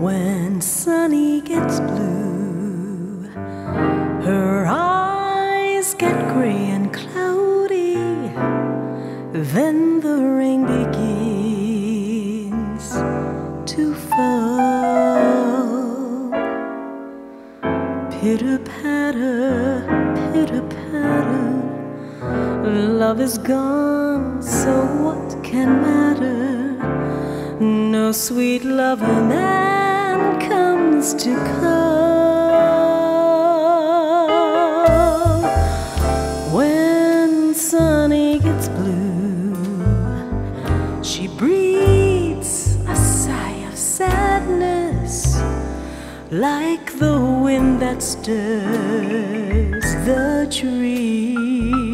When Sunny gets blue, her eyes get gray and cloudy. Then the rain begins to fall. Pitter patter, pitter patter. Love is gone, so what can matter? No sweet lover man comes to call. When Sunny gets blue, she breathes a sigh of sadness, like the wind that stirs the trees.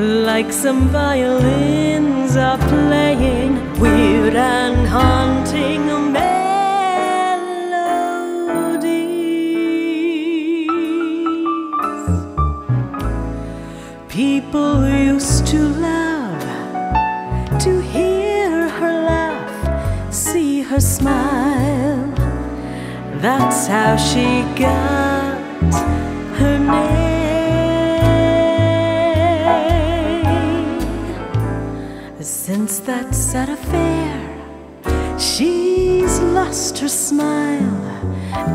Like some violins are playing weird and haunting melodies. People used to love to hear her laugh, see her smile. That's how she got that sad affair, she's lost her smile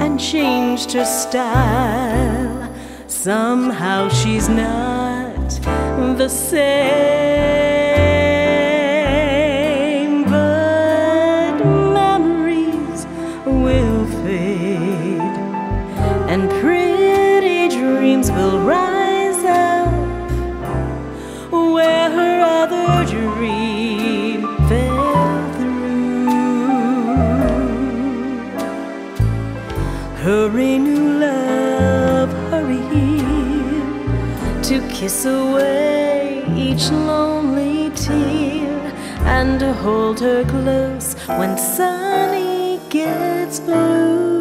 and changed her style. Somehow she's not the same, but memories will fade and pretty dreams will rise kiss away each lonely tear and hold her close when Sunny gets blue.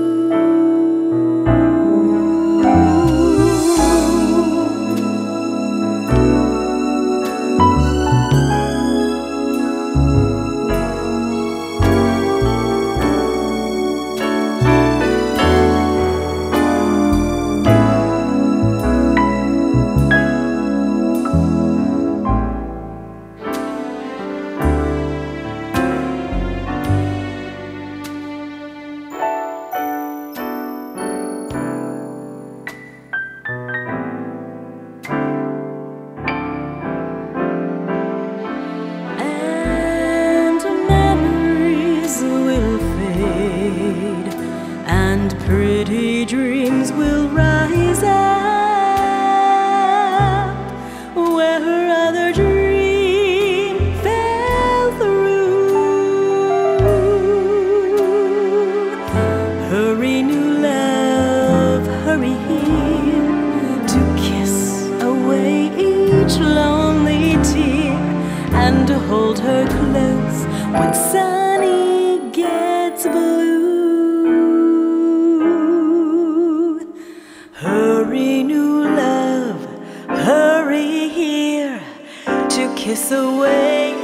And pretty dreams will rise up where her other dream fell through. Hurry, new love, hurry here to kiss away each lonely tear and to hold her close when Sunny kiss away